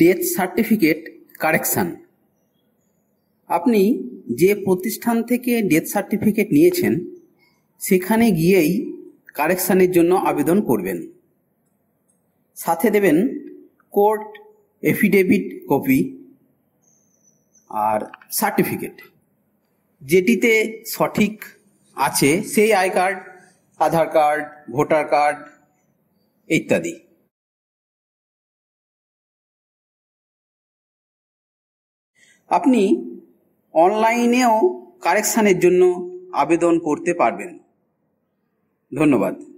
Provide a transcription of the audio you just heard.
Death certificate correction আপনি যে প্রতিষ্ঠান থেকে ডেথ সার্টিফিকেট নিয়েছেন, সেখানে গিয়েই কারেকশানের জন্য আবেদন করবেন। সাথে দেবেন কোর্ট এফিডেভিট কপি আর সার্টিফিকেট যেটিতে সঠিক আছে, সেই I card, Aadhaar card, voter card ইত্যাদি। আপনি অনলাইনেও কারেকশানের জন্য আবেদন করতে পারবেন। ধন্যবাদ।